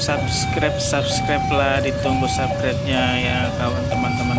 subscribe subscribe lah ditunggu subscribe nya ya kawan teman-teman.